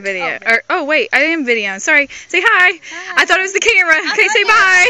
video. Or er, oh wait, I am video. Sorry. Say hi. I thought it was the camera. Okay, say bye.